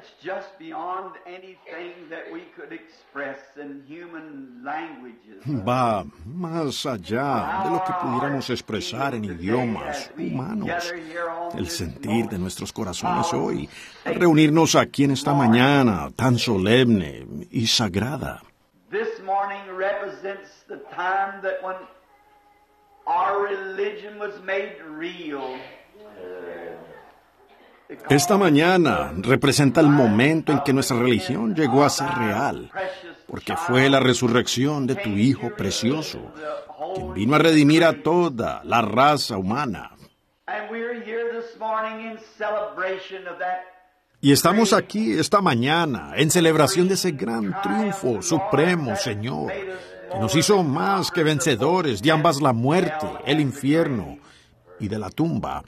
it's just beyond anything that we could express in human languages. Va más allá de lo que pudiéramos expresar en idiomas humanos. El sentir de nuestros corazones hoy, al reunirnos aquí en esta mañana tan solemne y sagrada. This morning represents the time that when our religion was made real. Esta mañana representa el momento en que nuestra religión llegó a ser real, porque fue la resurrección de tu Hijo precioso, quien vino a redimir a toda la raza humana. Y estamos aquí esta mañana en celebración de ese gran triunfo supremo, Señor, que nos hizo más que vencedores de ambas la muerte, el infierno y de la tumba.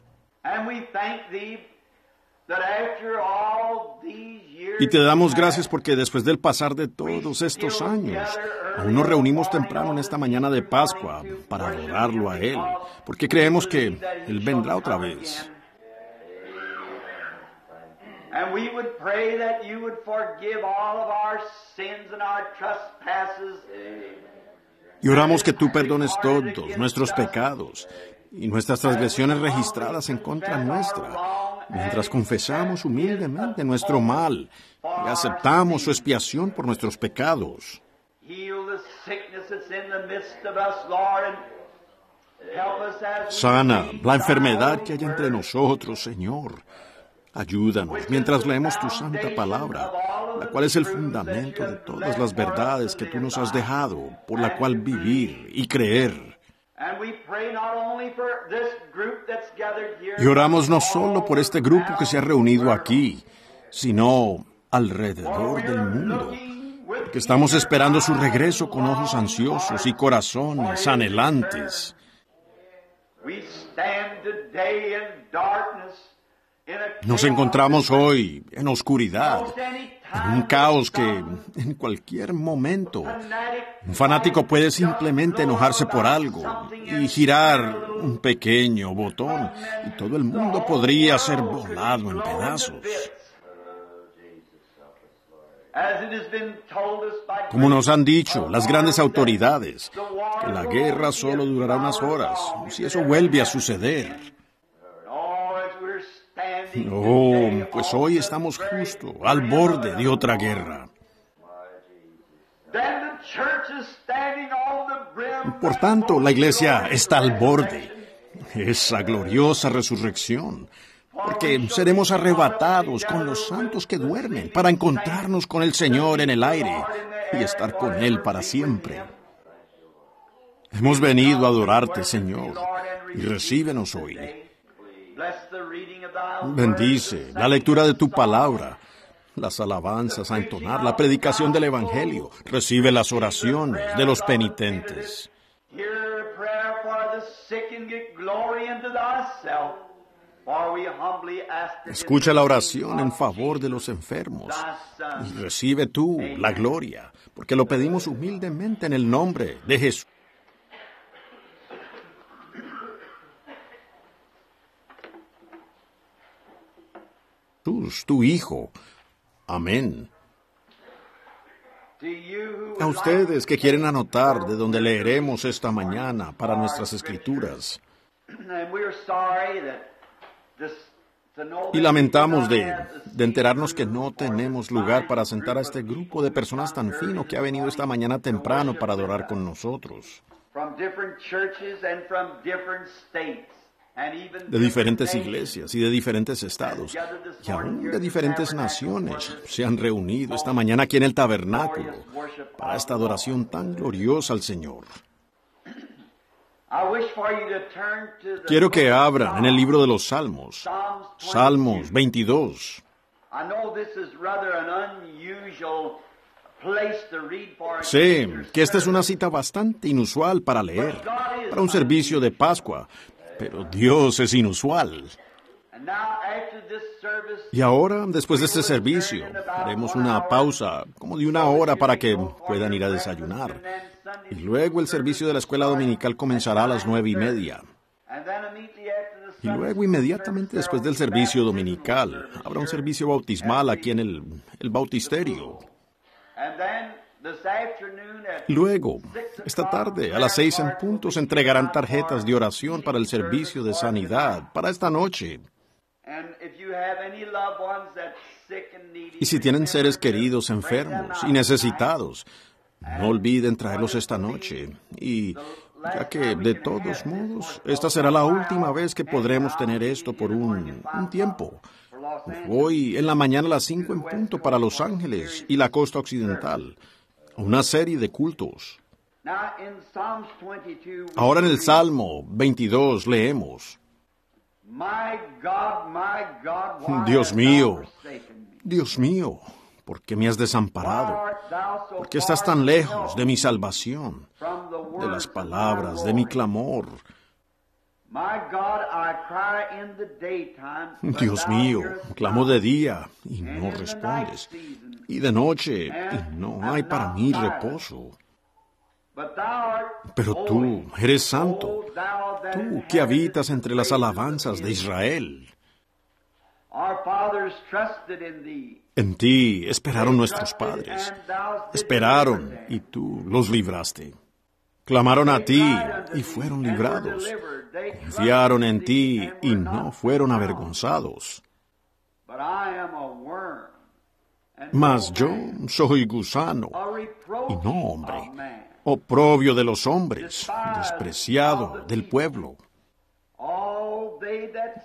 Y te damos gracias porque después del pasar de todos estos años, aún nos reunimos temprano en esta mañana de Pascua para adorarlo a Él, porque creemos que Él vendrá otra vez. Y oramos que tú perdones todos nuestros pecados y nuestras transgresiones registradas en contra nuestra, mientras confesamos humildemente nuestro mal y aceptamos su expiación por nuestros pecados. Sana la enfermedad que hay entre nosotros, Señor. Ayúdanos mientras leemos tu santa palabra, la cual es el fundamento de todas las verdades que tú nos has dejado, por la cual vivir y creer. Y oramos no solo por este grupo que se ha reunido aquí, sino alrededor del mundo, que estamos esperando su regreso con ojos ansiosos y corazones anhelantes. Nos encontramos hoy en oscuridad, en un caos que en cualquier momento un fanático puede simplemente enojarse por algo y girar un pequeño botón y todo el mundo podría ser volado en pedazos. Como nos han dicho las grandes autoridades, la guerra solo durará unas horas, si eso vuelve a suceder. Oh, pues hoy estamos justo al borde de otra guerra. Por tanto, la iglesia está al borde. Esa gloriosa resurrección. Porque seremos arrebatados con los santos que duermen para encontrarnos con el Señor en el aire y estar con Él para siempre. Hemos venido a adorarte, Señor, y recíbenos hoy. Bendice la lectura de tu palabra, las alabanzas a entonar, la predicación del Evangelio. Recibe las oraciones de los penitentes. Escucha la oración en favor de los enfermos y recibe tú la gloria, porque lo pedimos humildemente en el nombre de Jesús. Tu Hijo. Amén. A ustedes que quieren anotar de donde leeremos esta mañana para nuestras escrituras. Y lamentamos de, de enterarnos que no tenemos lugar para sentar a este grupo de personas tan fino que ha venido esta mañana temprano para adorar con nosotros. De diferentes iglesias y de diferentes estados y aún de diferentes naciones se han reunido esta mañana aquí en el tabernáculo para esta adoración tan gloriosa al Señor. Quiero que abran en el libro de los Salmos, Salmos 22. 22. I know this is rather an unusual place to read for a Sé que esta es una cita bastante inusual para leer, para un servicio de Pascua, pero Dios es inusual. Y ahora, después de este servicio, haremos una pausa como de una hora para que puedan ir a desayunar. Y luego el servicio de la escuela dominical comenzará a las nueve y media. Y luego, inmediatamente después del servicio dominical, habrá un servicio bautismal aquí en el, el bautisterio. Luego, esta tarde, a las seis en punto, se entregarán tarjetas de oración para el servicio de sanidad para esta noche. Y si tienen seres queridos enfermos y necesitados, no olviden traerlos esta noche. Y ya que, de todos modos, esta será la última vez que podremos tener esto por un, un tiempo. Hoy en la mañana a las cinco en punto para Los Ángeles y la costa occidental una serie de cultos. Ahora en el Salmo 22 leemos, Dios mío, Dios mío, ¿por qué me has desamparado? ¿Por qué estás tan lejos de mi salvación, de las palabras de mi clamor? Dios mío, clamo de día y no respondes, y de noche y no hay para mí reposo. Pero tú eres santo, tú que habitas entre las alabanzas de Israel. En ti esperaron nuestros padres, esperaron y tú los libraste. Clamaron a ti y fueron librados. Confiaron en ti y no fueron avergonzados. Mas yo soy gusano y no hombre, oprobio de los hombres, despreciado del pueblo.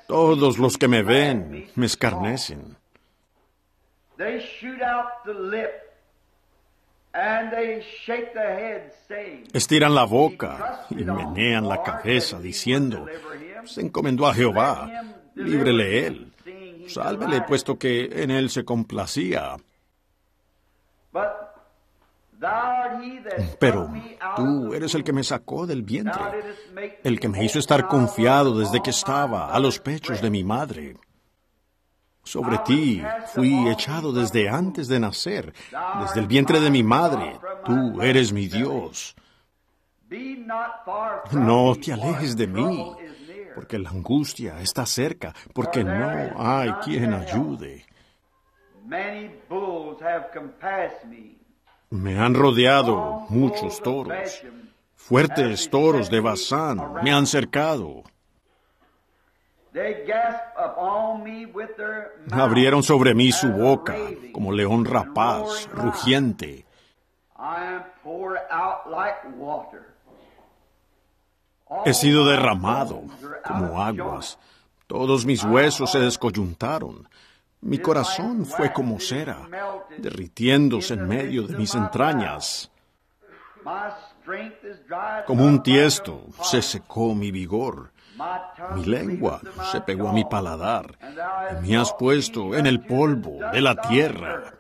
Todos los que me ven me escarnecen. Estiran la boca y menean la cabeza diciendo, se encomendó a Jehová, líbrele él, sálvele puesto que en él se complacía. Pero tú eres el que me sacó del vientre, el que me hizo estar confiado desde que estaba a los pechos de mi madre. Sobre ti fui echado desde antes de nacer, desde el vientre de mi madre. Tú eres mi Dios. No te alejes de mí, porque la angustia está cerca, porque no hay quien ayude. Me han rodeado muchos toros. Fuertes toros de Bazán me han cercado. Abrieron sobre mí su boca como león rapaz, rugiente. He sido derramado como aguas. Todos mis huesos se descoyuntaron. Mi corazón fue como cera, derritiéndose en medio de mis entrañas. Como un tiesto se secó mi vigor. Mi lengua se pegó a mi paladar y me has puesto en el polvo de la tierra.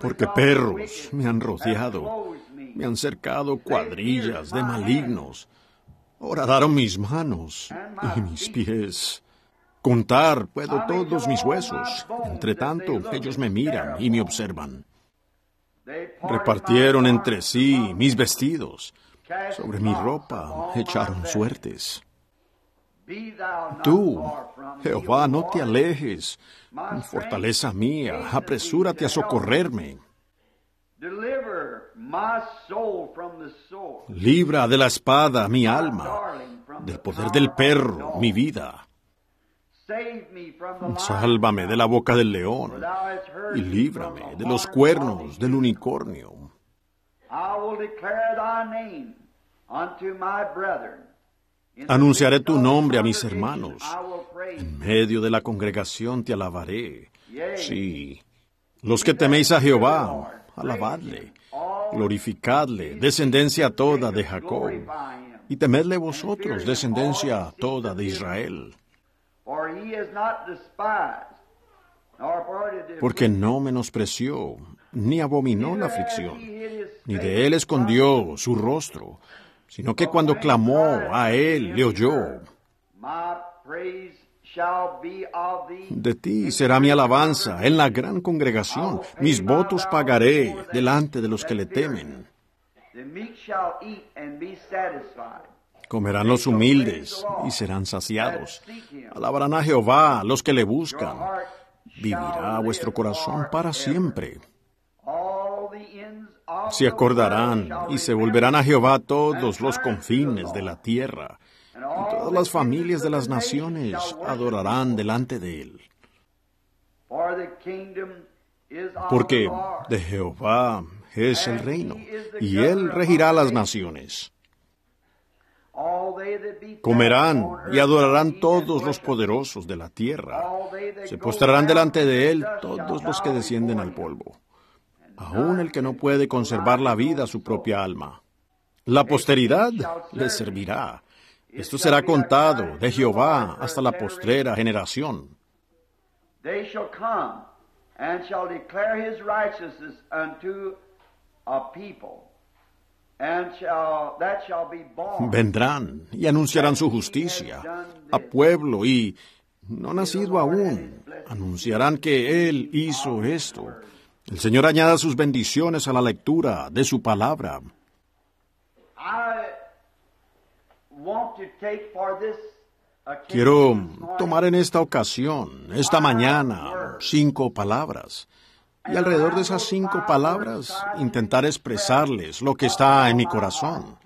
Porque perros me han rodeado, me han cercado cuadrillas de malignos. Horadaron mis manos y mis pies. Contar puedo todos mis huesos. Entre tanto, ellos me miran y me observan. Repartieron entre sí mis vestidos. Sobre mi ropa echaron suertes. Tú, Jehová, no te alejes. Fortaleza mía, apresúrate a socorrerme. Libra de la espada mi alma, del poder del perro mi vida. Sálvame de la boca del león y líbrame de los cuernos del unicornio. Anunciaré tu nombre a mis hermanos. En medio de la congregación te alabaré. Sí. Los que teméis a Jehová, alabadle. Glorificadle, descendencia toda de Jacob. Y temedle vosotros, descendencia toda de Israel. Porque no menospreció, ni abominó la aflicción, ni de él escondió su rostro, sino que cuando clamó a él le oyó. De ti será mi alabanza en la gran congregación. Mis votos pagaré delante de los que le temen. Comerán los humildes y serán saciados. Alabarán a Jehová los que le buscan. Vivirá vuestro corazón para siempre. Se acordarán y se volverán a Jehová todos los confines de la tierra. Y todas las familias de las naciones adorarán delante de él. Porque de Jehová es el reino, y él regirá las naciones. Comerán y adorarán todos los poderosos de la tierra. Se postrarán delante de él todos los que descienden al polvo, aun el que no puede conservar la vida a su propia alma. La posteridad le servirá. Esto será contado de Jehová hasta la postrera generación. And shall declare his righteousness unto a people, and shall that shall be born. Vendrán y anunciarán su justicia a pueblo y, no nacido aún, anunciarán que Él hizo esto. El Señor añada sus bendiciones a la lectura de su palabra. Quiero tomar en esta ocasión, esta mañana, cinco palabras. Y alrededor de esas cinco palabras, intentar expresarles lo que está en mi corazón.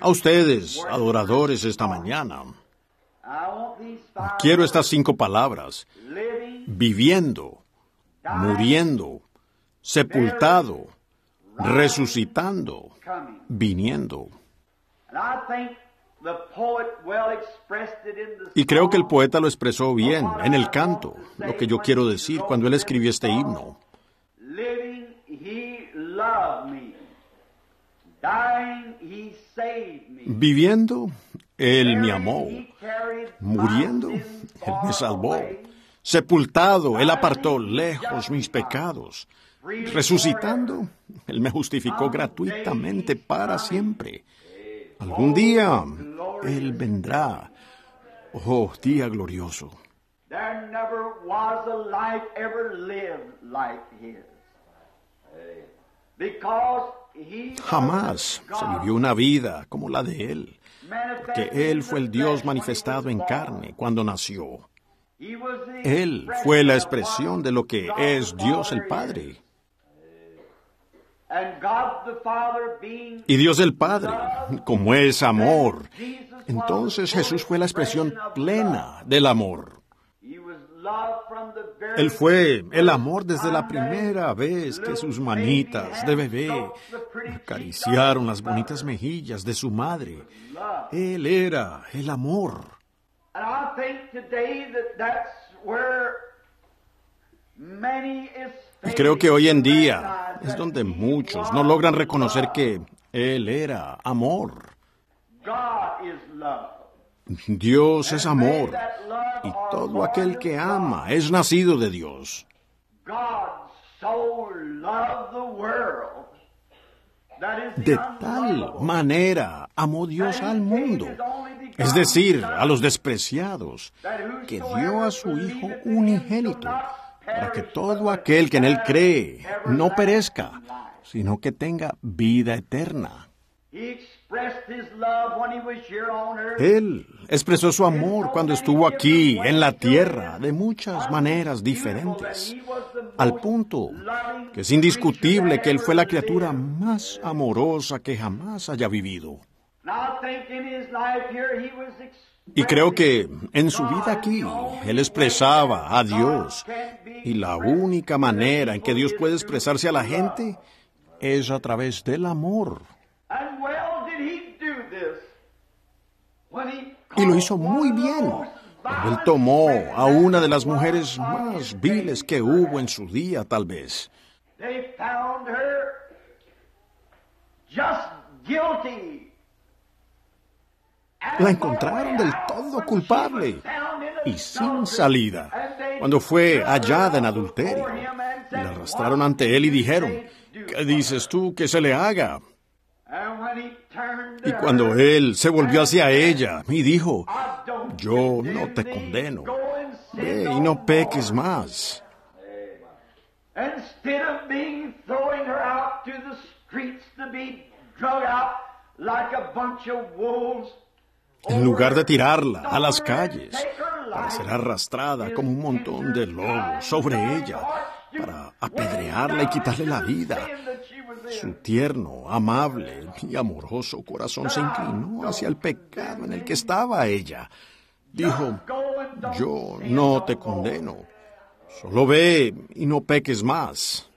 A ustedes, adoradores, esta mañana, quiero estas cinco palabras. Viviendo, muriendo, sepultado, resucitando, viniendo. Y creo que el poeta lo expresó bien en el canto, lo que yo quiero decir cuando él escribió este himno. Living, he loved me. Dying, he saved me. Viviendo, él me amó. Muriendo, él me salvó. Sepultado, él apartó lejos mis pecados. Resucitando, él me justificó gratuitamente para siempre. Algún día, él vendrá. Oh, día glorioso. There never was a life ever lived like his. Jamás se vivió una vida como la de él, manifested que él fue el Dios manifestado en carne cuando nació. Él fue la expresión de lo que es Dios el Padre. Y Dios el Padre, como es amor, entonces Jesús fue la expresión plena del amor. He was loved from the very Él fue el amor desde la primera vez que sus manitas de bebé acariciaron las bonitas mejillas de su madre. Él era el amor. Y creo que hoy en día es donde muchos no logran reconocer que Él era amor. God is love. Dios es amor. Y todo aquel que ama es nacido de Dios. De tal manera amó Dios al mundo, es decir, a los despreciados, que dio a su Hijo unigénito, para que todo aquel que en Él cree no perezca, sino que tenga vida eterna. Él expresó su amor cuando estuvo aquí en la tierra de muchas maneras diferentes, al punto que es indiscutible que Él fue la criatura más amorosa que jamás haya vivido. Y creo que en su vida aquí Él expresaba a Dios. Y la única manera en que Dios puede expresarse a la gente es a través del amor. And well did he do this when he Y lo hizo muy bien. él tomó a una de las mujeres más viles que hubo en su día, tal vez. La encontraron del todo culpable y sin salida. Cuando fue hallada en adulterio, la arrastraron ante él y dijeron, ¿qué dices tú que se le haga? Y cuando él se volvió hacia ella y dijo, yo no te condeno, ve y no peques más. En lugar de tirarla a las calles para ser arrastrada como un montón de lobos sobre ella, para apedrearla y quitarle la vida, su tierno, amable y amoroso corazón se inclinó hacia el pecado en el que estaba ella. Dijo, yo no te condeno, solo ve y no peques más.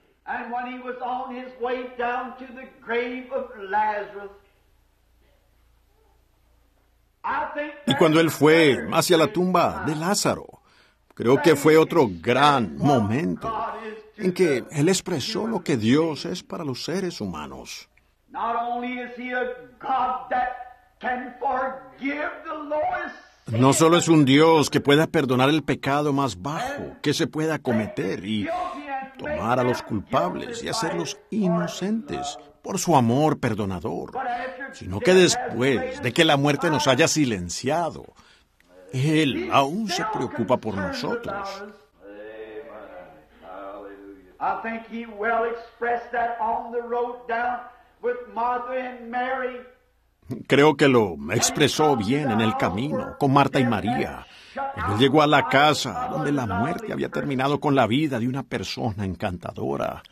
Y cuando él fue hacia la tumba de Lázaro, creo que fue otro gran momento en que él expresó lo que Dios es para los seres humanos. No solo es un Dios que pueda perdonar el pecado más bajo que se pueda cometer y tomar a los culpables y hacerlos inocentes por su amor perdonador, sino que después de que la muerte nos haya silenciado, Él aún se preocupa por nosotros. I think he well expressed that on the road down with Martha and Mary. Creo que lo expresó bien en el camino con Marta y María. Cuando llegó a la casa donde la muerte había terminado con la vida de una persona encantadora.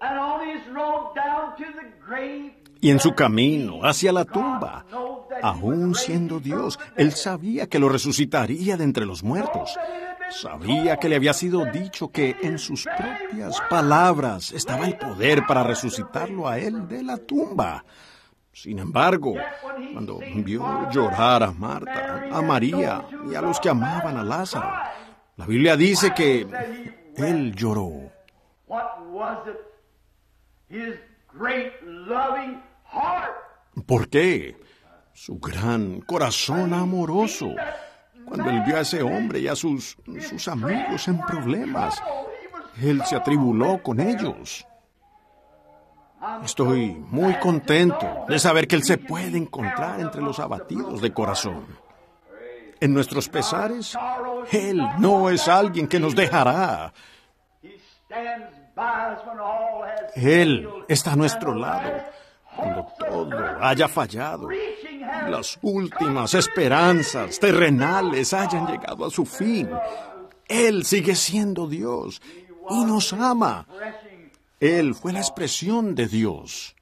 And on his road down to the grave, Y en su camino hacia la tumba, aún siendo Dios, él sabía que lo resucitaría de entre los muertos. Sabía que le había sido dicho que en sus propias palabras estaba el poder para resucitarlo a él de la tumba. Sin embargo, cuando vio llorar a Marta, a María y a los que amaban a Lázaro, la Biblia dice que él lloró. ¿Por qué? Su gran corazón amoroso. Cuando él vio a ese hombre y a sus, sus amigos en problemas, él se atribuló con ellos. Estoy muy contento de saber que él se puede encontrar entre los abatidos de corazón. En nuestros pesares, él no es alguien que nos dejará. Él está a nuestro lado cuando todo haya fallado. Las últimas esperanzas terrenales hayan llegado a su fin. Él sigue siendo Dios y nos ama. Él fue la expresión de Dios.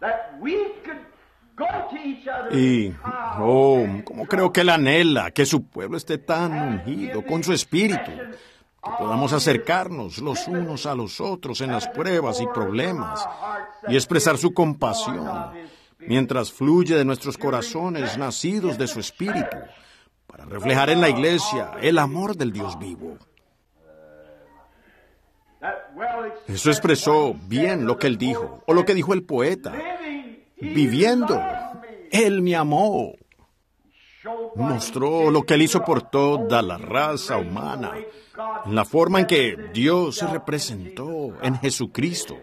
That we could Y, cry, oh, como creo que Él anhela que su pueblo esté tan ungido con su espíritu, que podamos acercarnos los unos a los otros en las pruebas y problemas y expresar su compasión mientras fluye de nuestros corazones nacidos de su espíritu para reflejar en la iglesia el amor del Dios vivo. Eso expresó bien lo que él dijo, o lo que dijo el poeta. Viviendo. Él me amó. Mostró lo que él hizo por toda la raza humana, la forma en que Dios se representó en Jesucristo.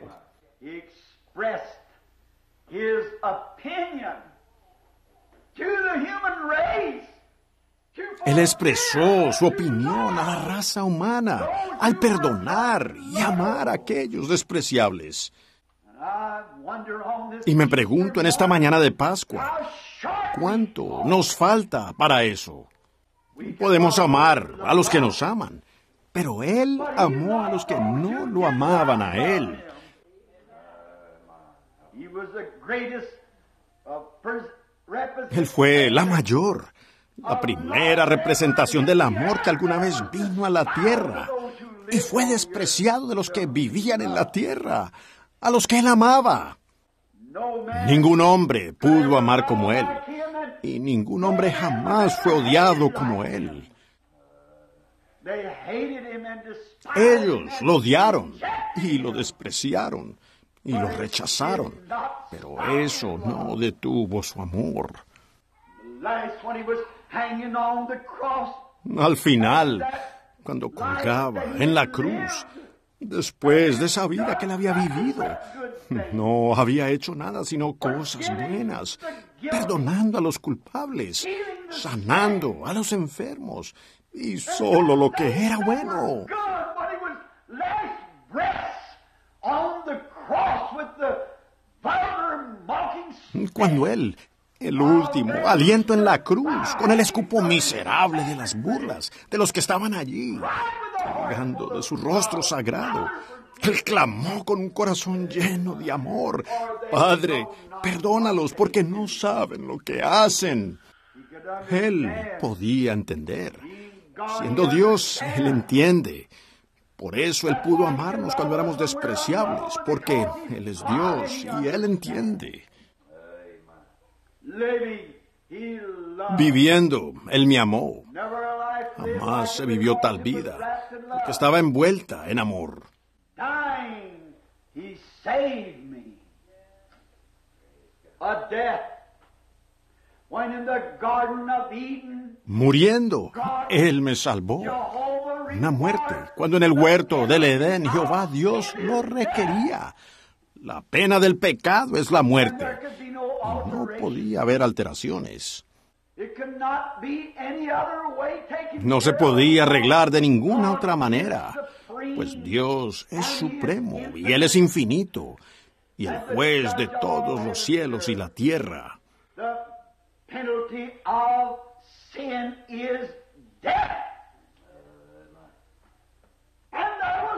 Él expresó su opinión a la raza humana al perdonar y amar a aquellos despreciables. Y me pregunto en esta mañana de Pascua, ¿cuánto nos falta para eso? Podemos amar a los que nos aman, pero Él amó a los que no lo amaban a Él. Él fue la mayor, la primera representación del amor que alguna vez vino a la tierra y fue despreciado de los que vivían en la tierra, a los que Él amaba. Ningún hombre pudo amar como Él y ningún hombre jamás fue odiado como Él. Ellos lo odiaron y lo despreciaron y lo rechazaron, pero eso no detuvo su amor. Al final, cuando colgaba en la cruz, después de esa vida que él había vivido, no había hecho nada sino cosas buenas, perdonando a los culpables, sanando a los enfermos, y solo lo que era bueno. Cuando él, el último, aliento en la cruz, con el escupo miserable de las burlas de los que estaban allí, colgando de su rostro sagrado, él clamó con un corazón lleno de amor, Padre, perdónalos porque no saben lo que hacen. Él podía entender. Siendo Dios, Él entiende. Por eso Él pudo amarnos cuando éramos despreciables, porque Él es Dios y Él entiende. Viviendo, Él me amó. Jamás se vivió tal vida, porque estaba envuelta en amor. Muriendo, Él me salvó. Una muerte, cuando en el huerto del Edén Jehová Dios no requería. La pena del pecado es la muerte. No podía haber alteraciones. No se podía arreglar de ninguna otra manera, pues Dios es supremo y Él es infinito, y el juez de todos los cielos y la tierra.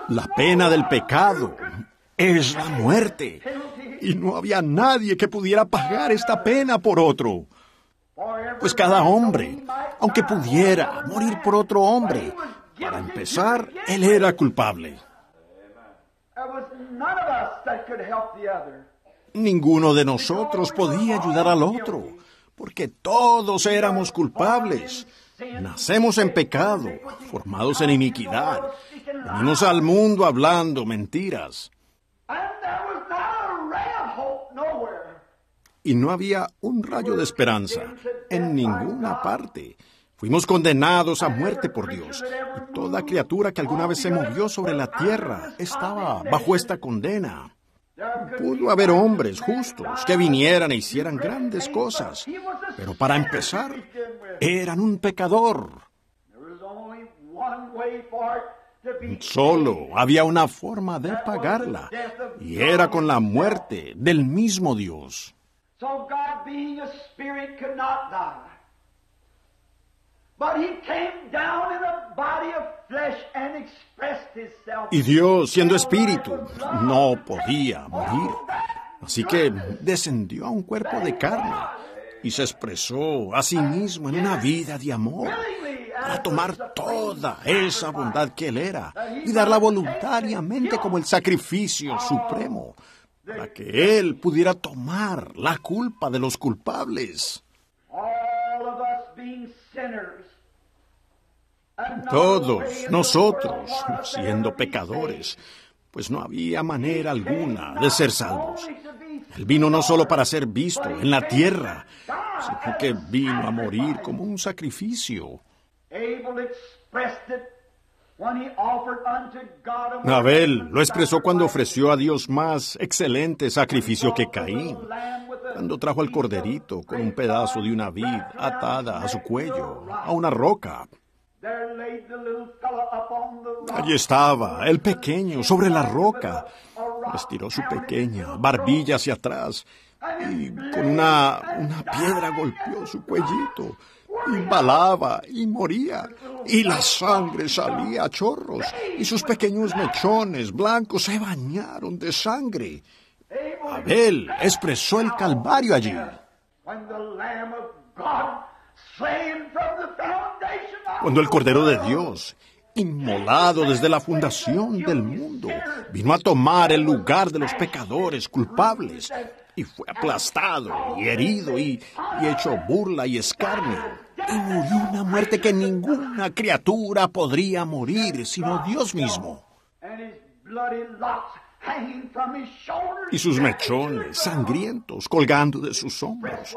La pena del pecado es la muerte. Y no había nadie que pudiera pagar esta pena por otro. Pues cada hombre, aunque pudiera morir por otro hombre, para empezar, él era culpable. Ninguno de nosotros podía ayudar al otro, porque todos éramos culpables. Nacemos en pecado, formados en iniquidad. Venimos al mundo hablando mentiras. Y no había un rayo de esperanza en ninguna parte. Fuimos condenados a muerte por Dios. Y toda criatura que alguna vez se movió sobre la tierra estaba bajo esta condena. Pudo haber hombres justos que vinieran e hicieran grandes cosas, pero para empezar, eran un pecador. Solo había una forma de pagarla, y era con la muerte del mismo Dios. Y Dios, siendo espíritu, no podía morir. Así que descendió a un cuerpo de carne y se expresó a sí mismo en una vida de amor para tomar toda esa bondad que Él era y darla voluntariamente como el sacrificio supremo, para que Él pudiera tomar la culpa de los culpables. Todos nosotros, siendo pecadores, pues no había manera alguna de ser salvos. Él vino no solo para ser visto en la tierra, sino que vino a morir como un sacrificio. Abel lo expresó cuando ofreció a Dios más excelente sacrificio que Caín, cuando trajo al corderito con un pedazo de una vid atada a su cuello, a una roca. Allí estaba, el pequeño, sobre la roca. Estiró su pequeña barbilla hacia atrás y con una, una piedra golpeó su cuellito. Y balaba y moría. Y la sangre salía a chorros. Y sus pequeños mechones blancos se bañaron de sangre. Abel expresó el calvario allí. Cuando el Cordero de Dios, inmolado desde la fundación del mundo, vino a tomar el lugar de los pecadores culpables y fue aplastado y herido y, hecho burla y escarnio. Y murió una muerte que ninguna criatura podría morir sino Dios mismo y sus mechones sangrientos colgando de sus hombros,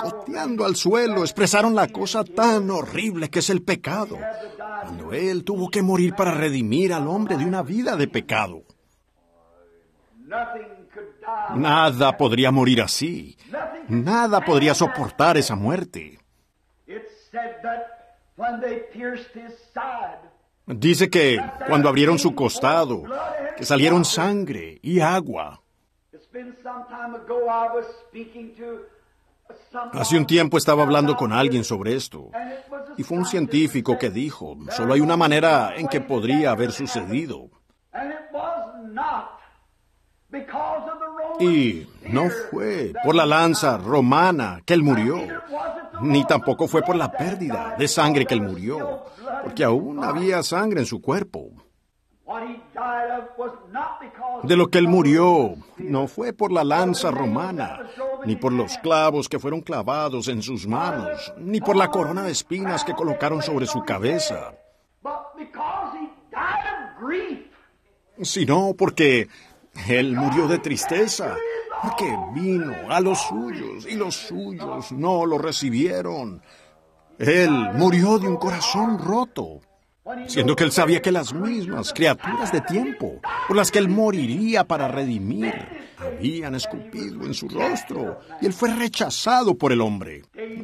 coteando al suelo, expresaron la cosa tan horrible que es el pecado, cuando Él tuvo que morir para redimir al hombre de una vida de pecado. Nada podría morir así, nada podría soportar esa muerte. when they pierced his side. Dice que cuando abrieron su costado, que salieron sangre y agua. Hace un tiempo estaba hablando con alguien sobre esto, y fue un científico que dijo, solo hay una manera en que podría haber sucedido. Y no fue por la lanza romana que él murió, ni tampoco fue por la pérdida de sangre que él murió, porque aún había sangre en su cuerpo. De lo que él murió no fue por la lanza romana, ni por los clavos que fueron clavados en sus manos, ni por la corona de espinas que colocaron sobre su cabeza, sino porque él murió de tristeza, porque vino a los suyos y los suyos no lo recibieron. Él murió de un corazón roto, siendo que él sabía que las mismas criaturas de tiempo por las que él moriría para redimir habían escupido en su rostro y él fue rechazado por el hombre.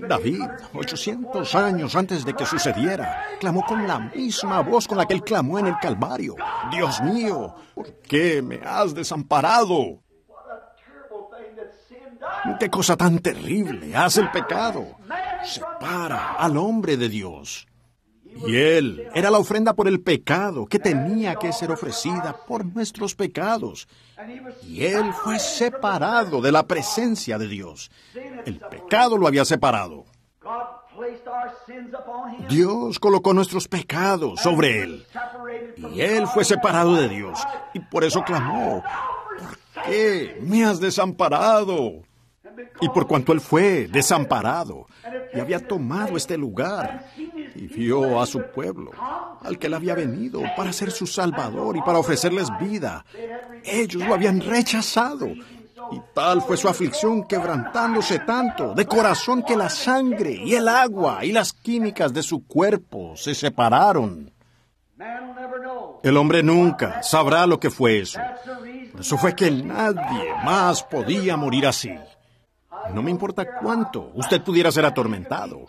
David, 800 años antes de que sucediera, clamó con la misma voz con la que él clamó en el Calvario. Dios mío, ¿por qué me has desamparado? ¿Qué cosa tan terrible hace el pecado? Separa al hombre de Dios. Y él era la ofrenda por el pecado que tenía que ser ofrecida por nuestros pecados. Y él fue separado de la presencia de Dios. El pecado lo había separado. Dios colocó nuestros pecados sobre él. Y él fue separado de Dios. Y por eso clamó, ¿por qué me has desamparado? Y por cuanto él fue desamparado y había tomado este lugar y vio a su pueblo, al que él había venido para ser su salvador y para ofrecerles vida, ellos lo habían rechazado. Y tal fue su aflicción quebrantándose tanto de corazón que la sangre y el agua y las químicas de su cuerpo se separaron. El hombre nunca sabrá lo que fue eso. Eso fue que nadie más podía morir así. No me importa cuánto usted pudiera ser atormentado,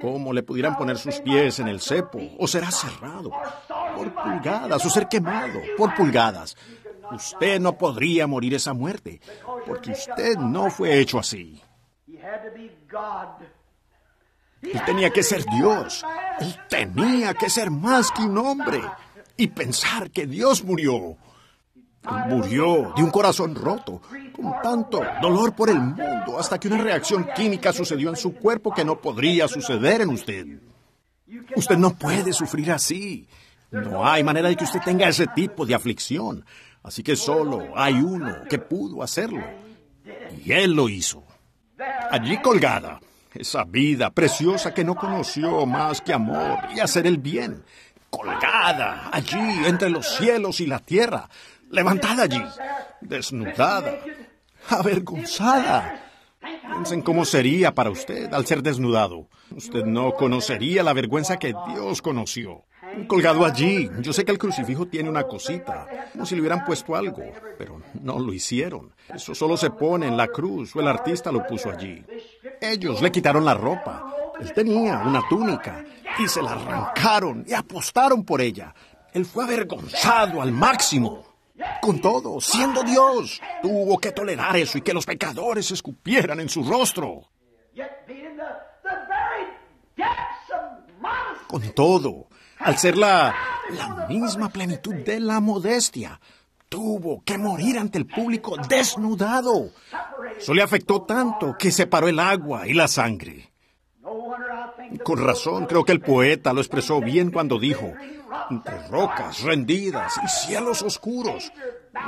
cómo le pudieran poner sus pies en el cepo, o será cerrado por pulgadas, o ser quemado por pulgadas. Usted no podría morir esa muerte, porque usted no fue hecho así. Él tenía que ser Dios. Él tenía que ser más que un hombre. Y pensar que Dios murió. Murió de un corazón roto, con tanto dolor por el mundo, hasta que una reacción química sucedió en su cuerpo que no podría suceder en usted. Usted no puede sufrir así. No hay manera de que usted tenga ese tipo de aflicción. Así que solo hay uno que pudo hacerlo. Y él lo hizo. Allí colgada, esa vida preciosa que no conoció más que amor y hacer el bien. Colgada allí entre los cielos y la tierra. Levantada allí, desnudada, avergonzada. Piensen cómo sería para usted al ser desnudado. Usted no conocería la vergüenza que Dios conoció. Colgado allí, yo sé que el crucifijo tiene una cosita, como si le hubieran puesto algo, pero no lo hicieron. Eso solo se pone en la cruz o el artista lo puso allí. Ellos le quitaron la ropa. Él tenía una túnica y se la arrancaron y apostaron por ella. Él fue avergonzado al máximo. Con todo, siendo Dios, tuvo que tolerar eso y que los pecadores escupieran en su rostro. Con todo, al ser la, la misma plenitud de la modestia, tuvo que morir ante el público desnudado. Eso le afectó tanto que separó el agua y la sangre. Con razón, creo que el poeta lo expresó bien cuando dijo, entre rocas rendidas y cielos oscuros,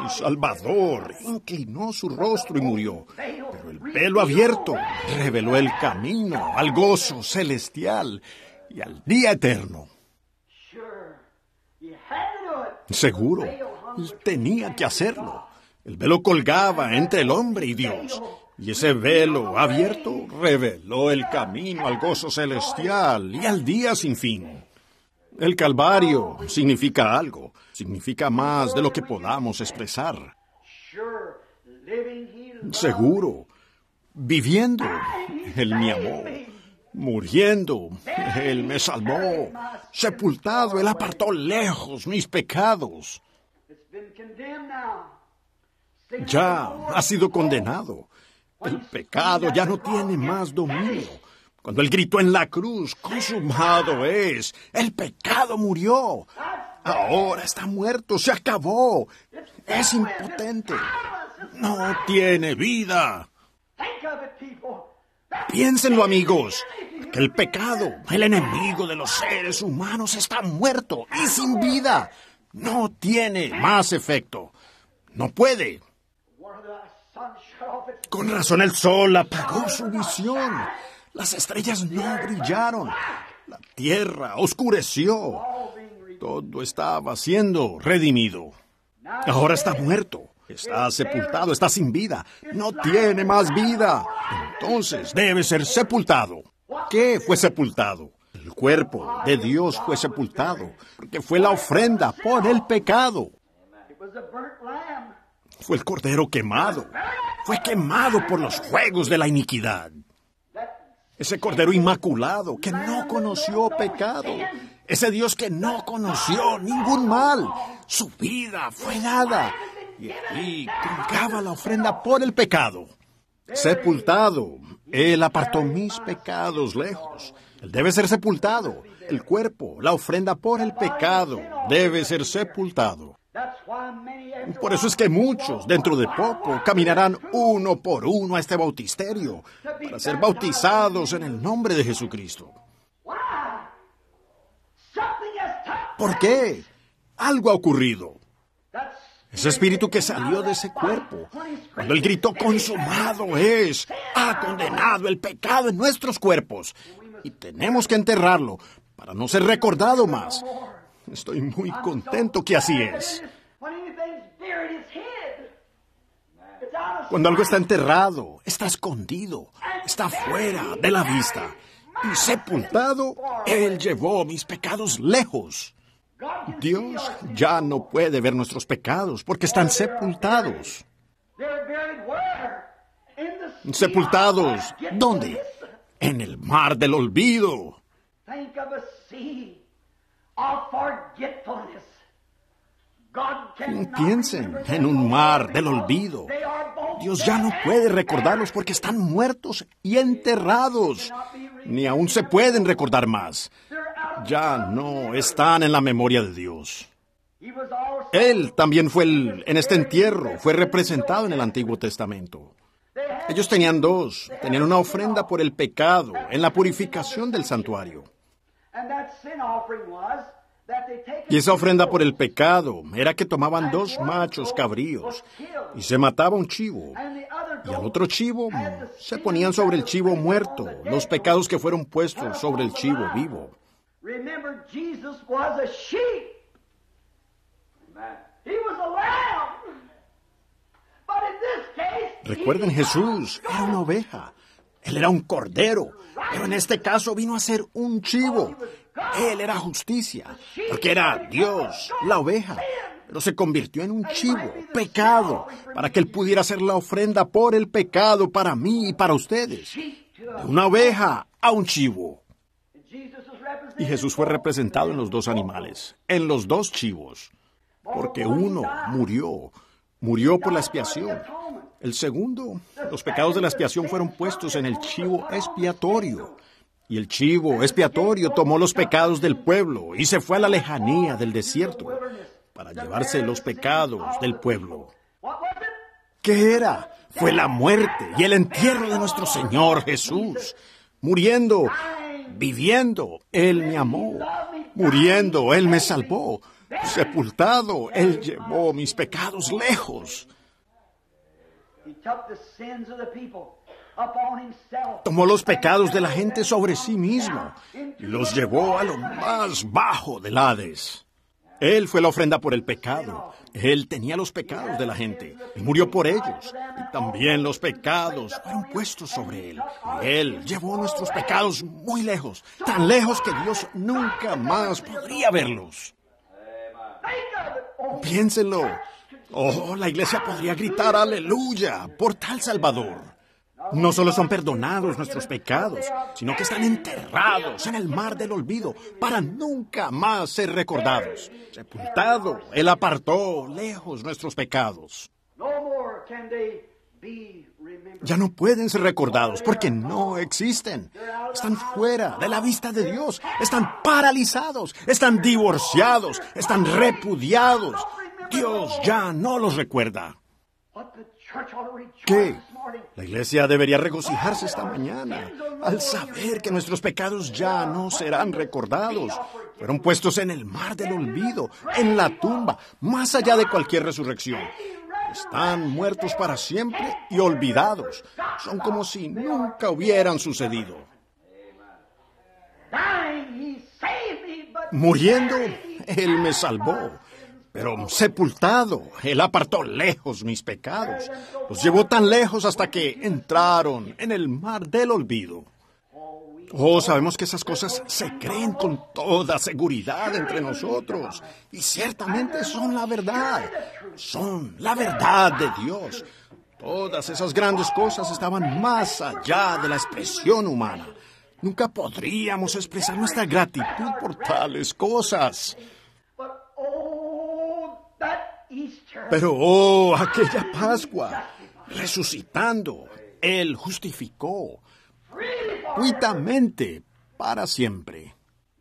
mi Salvador inclinó su rostro y murió. Pero el velo abierto reveló el camino al gozo celestial y al día eterno. Seguro, tenía que hacerlo. El velo colgaba entre el hombre y Dios. Y ese velo abierto reveló el camino al gozo celestial y al día sin fin. El Calvario significa algo, significa más de lo que podamos expresar. Seguro, viviendo, Él me amó, Muriendo, Él me salvó. Sepultado, Él apartó lejos mis pecados. Ya ha sido condenado. El pecado ya no tiene más dominio. Cuando Él gritó en la cruz, consumado es, el pecado murió. Ahora está muerto, se acabó. Es impotente. No tiene vida. Piénsenlo, amigos, que el pecado, el enemigo de los seres humanos, está muerto y sin vida. No tiene más efecto. No puede. Con razón el sol apagó su visión. Las estrellas no brillaron. La tierra oscureció. Todo estaba siendo redimido. Ahora está muerto. Está sepultado, está sin vida. No tiene más vida. Entonces debe ser sepultado. ¿Qué fue sepultado? El cuerpo de Dios fue sepultado, porque fue la ofrenda por el pecado. Fue el cordero quemado. Fue quemado por los fuegos de la iniquidad. Ese cordero inmaculado que no conoció pecado. Ese Dios que no conoció ningún mal. Su vida fue dada y allí colgaba la ofrenda por el pecado. Sepultado, Él apartó mis pecados lejos. Él debe ser sepultado. El cuerpo, la ofrenda por el pecado, debe ser sepultado. Por eso es que muchos, dentro de poco, caminarán uno por uno a este bautisterio para ser bautizados en el nombre de Jesucristo. ¿Por qué? Algo ha ocurrido. Ese espíritu que salió de ese cuerpo, cuando él gritó, consumado es, ha condenado el pecado en nuestros cuerpos. Y tenemos que enterrarlo para no ser recordado más. Estoy muy contento que así es. Cuando algo está enterrado, está escondido, está fuera de la vista y sepultado, Él llevó mis pecados lejos. Dios ya no puede ver nuestros pecados porque están sepultados. Sepultados, ¿dónde? En el mar del olvido. Piensen en un mar del olvido. Dios ya no puede recordarlos porque están muertos y enterrados. Ni aún se pueden recordar más ya no están en la memoria de Dios. Él también fue el, en este entierro, fue representado en el Antiguo Testamento. Ellos tenían dos, tenían una ofrenda por el pecado en la purificación del santuario. Y esa ofrenda por el pecado era que tomaban dos machos cabríos y se mataba un chivo. Y al otro chivo se ponían sobre el chivo muerto los pecados que fueron puestos sobre el chivo vivo. Recuerden, Jesús era una oveja. Él era un cordero. Pero en este caso vino a ser un chivo. Él era justicia, porque era Dios, la oveja. Pero se convirtió en un chivo, pecado, para que Él pudiera hacer la ofrenda por el pecado para mí y para ustedes. De una oveja a un chivo. Y Jesús fue representado en los dos animales, en los dos chivos, porque uno murió, murió por la expiación. El segundo, los pecados de la expiación fueron puestos en el chivo expiatorio. Y el chivo expiatorio tomó los pecados del pueblo y se fue a la lejanía del desierto para llevarse los pecados del pueblo. ¿Qué era? Fue la muerte y el entierro de nuestro Señor Jesús, muriendo Viviendo, Él me amó. Muriendo, Él me salvó. Sepultado, Él llevó mis pecados lejos. Tomó los pecados de la gente sobre sí mismo y los llevó a lo más bajo del Hades. Él fue la ofrenda por el pecado. Él tenía los pecados de la gente y murió por ellos. Y también los pecados fueron puestos sobre Él. Él llevó nuestros pecados muy lejos, tan lejos que Dios nunca más podría verlos. Piénsenlo. Oh, la iglesia podría gritar aleluya por tal Salvador. No solo son perdonados nuestros pecados, sino que están enterrados en el mar del olvido para nunca más ser recordados. Sepultado, Él apartó lejos nuestros pecados. Ya no pueden ser recordados porque no existen. Están fuera de la vista de Dios. Están paralizados. Están divorciados. Están repudiados. Dios ya no los recuerda. ¿Qué? La iglesia debería regocijarse esta mañana al saber que nuestros pecados ya no serán recordados. Fueron puestos en el mar del olvido, en la tumba, más allá de cualquier resurrección. Están muertos para siempre y olvidados. Son como si nunca hubieran sucedido. Muriendo, Él me salvó. Pero sepultado, Él apartó lejos mis pecados. Los llevó tan lejos hasta que entraron en el mar del olvido. Oh, sabemos que esas cosas se creen con toda seguridad entre nosotros. Y ciertamente son la verdad. Son la verdad de Dios. Todas esas grandes cosas estaban más allá de la expresión humana. Nunca podríamos expresar nuestra gratitud por tales cosas. Pero, oh, aquella Pascua, resucitando, Él justificó gratuitamente para siempre.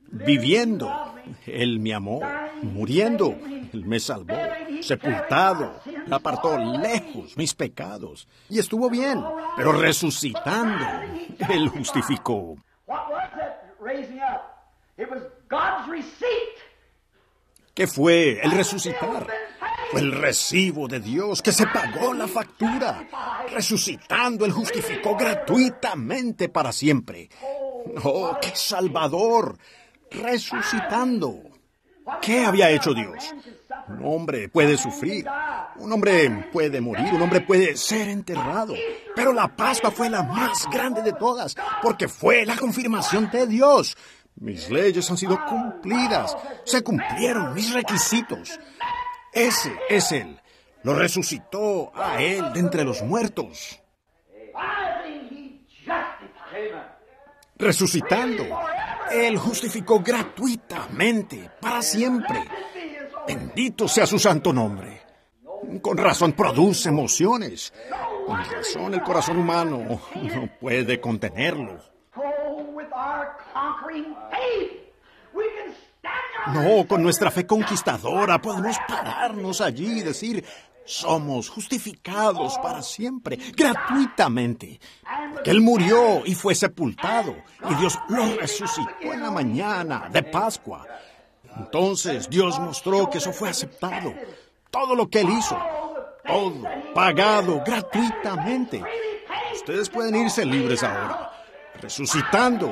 Viviendo, Él me amó. Muriendo, Él me salvó. Sepultado, apartó lejos mis pecados. Y estuvo bien, pero resucitando, Él justificó. ¿Qué fue el resucitar? Fue el recibo de Dios que se pagó la factura. Resucitando, Él justificó gratuitamente para siempre. ¡Oh, qué salvador! Resucitando. ¿Qué había hecho Dios? Un hombre puede sufrir, un hombre puede morir, un hombre puede ser enterrado, pero la Pascua fue la más grande de todas, porque fue la confirmación de Dios. Mis leyes han sido cumplidas. Se cumplieron mis requisitos. Ese es Él. Lo resucitó a Él de entre los muertos. Resucitando, Él justificó gratuitamente, para siempre. Bendito sea su santo nombre. Con razón produce emociones. Con razón el corazón humano no puede contenerlo. No, con nuestra fe conquistadora podemos pararnos allí y decir, somos justificados para siempre, gratuitamente. Que Él murió y fue sepultado y Dios lo resucitó en la mañana de Pascua. Entonces Dios mostró que eso fue aceptado. Todo lo que Él hizo, todo pagado gratuitamente. Ustedes pueden irse libres ahora resucitando,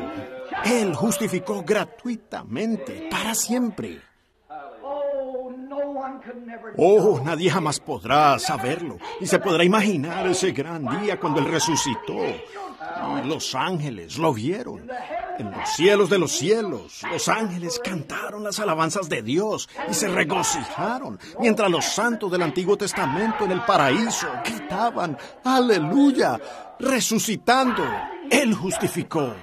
Él justificó gratuitamente, para siempre. Oh, nadie jamás podrá saberlo, y se podrá imaginar ese gran día cuando Él resucitó. Los ángeles lo vieron. En los cielos de los cielos, los ángeles cantaron las alabanzas de Dios y se regocijaron, mientras los santos del Antiguo Testamento en el paraíso gritaban, aleluya, resucitando. Él justificó.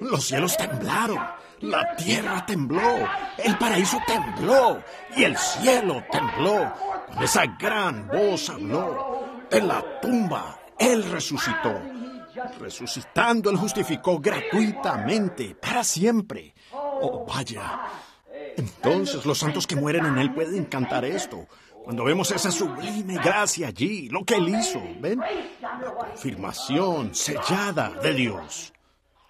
Los cielos temblaron, la tierra tembló, el paraíso tembló y el cielo tembló. Con esa gran voz habló. En la tumba, Él resucitó. Resucitando, Él justificó gratuitamente, para siempre. Oh, vaya. Entonces los santos que mueren en Él pueden cantar esto. Cuando vemos esa sublime gracia allí, lo que Él hizo, ¿ven? La confirmación sellada de Dios.